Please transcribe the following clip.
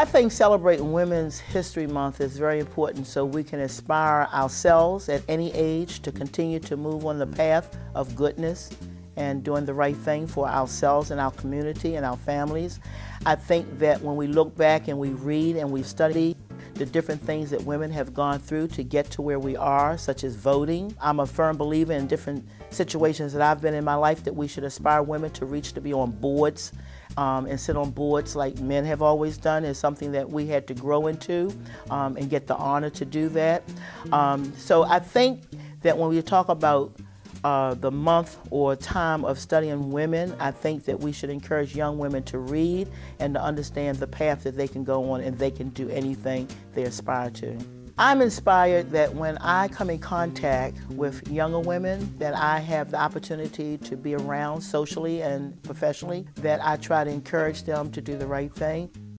I think celebrating Women's History Month is very important so we can inspire ourselves at any age to continue to move on the path of goodness and doing the right thing for ourselves and our community and our families. I think that when we look back and we read and we study the different things that women have gone through to get to where we are, such as voting. I'm a firm believer in different situations that I've been in my life that we should aspire women to reach to be on boards um, and sit on boards like men have always done is something that we had to grow into um, and get the honor to do that. Um, so I think that when we talk about uh, the month or time of studying women, I think that we should encourage young women to read and to understand the path that they can go on and they can do anything they aspire to. I'm inspired that when I come in contact with younger women that I have the opportunity to be around socially and professionally, that I try to encourage them to do the right thing.